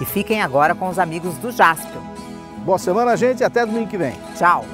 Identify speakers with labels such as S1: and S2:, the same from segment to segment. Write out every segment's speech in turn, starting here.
S1: E fiquem agora com os amigos do Jaspion.
S2: Boa semana, gente, e até domingo que vem.
S1: Tchau!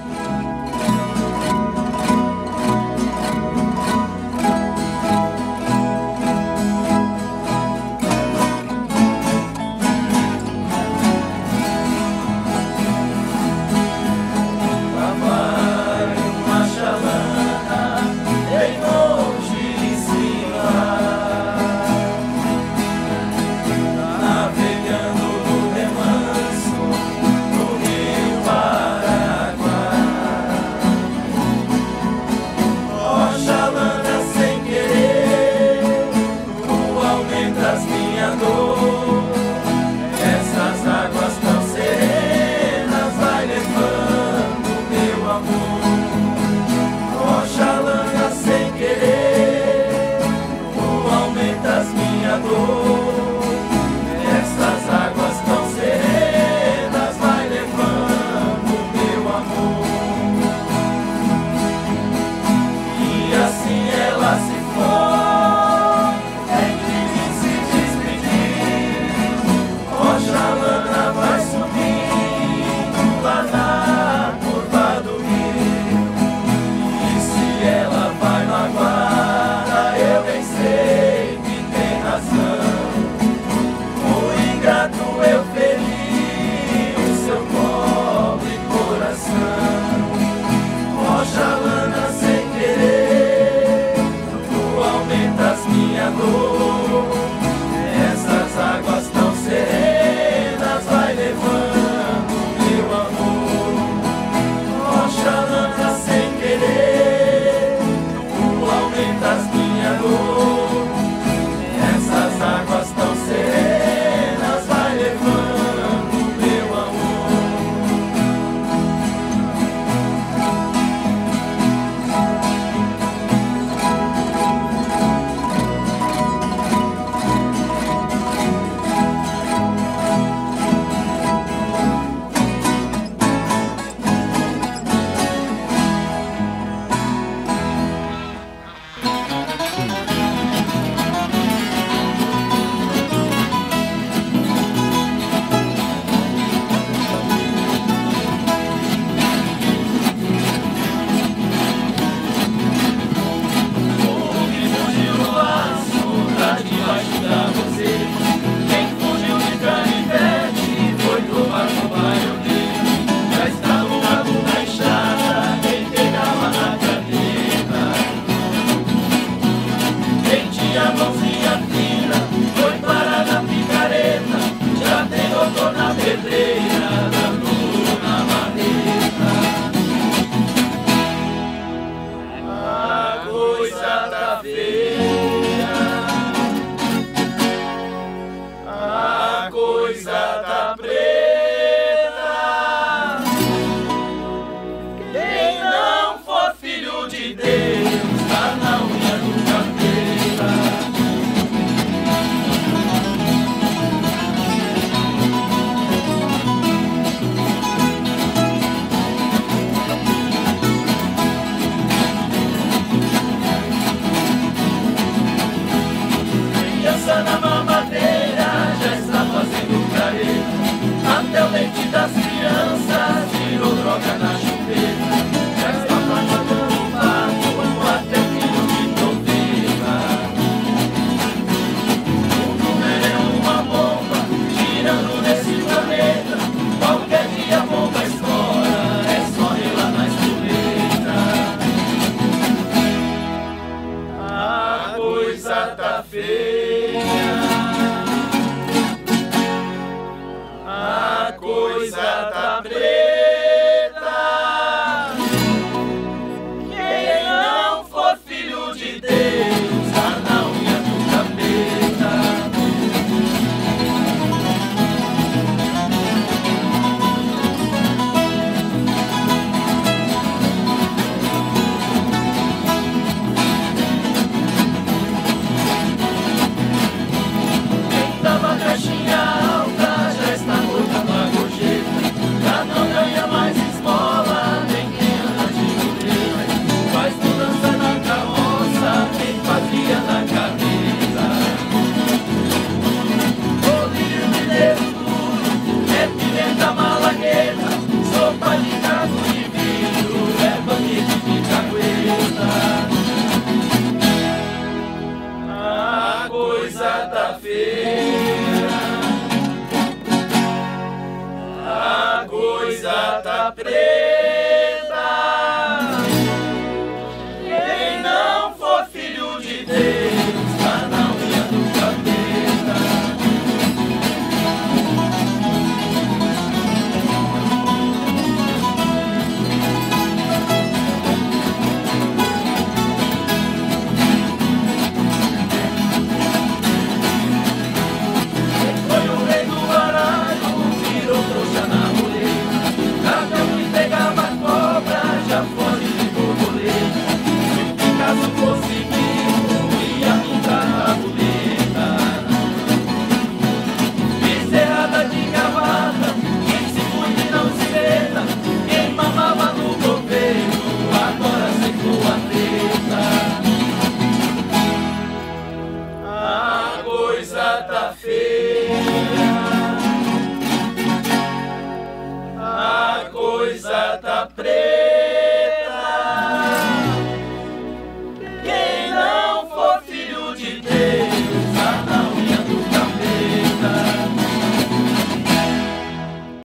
S3: Coisa tá Shalom. coisa tá preta.